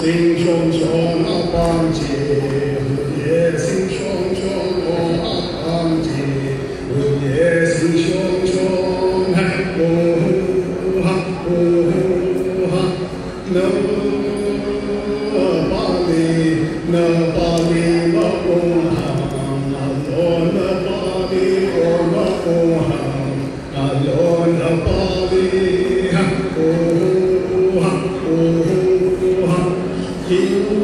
things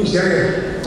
enxerga.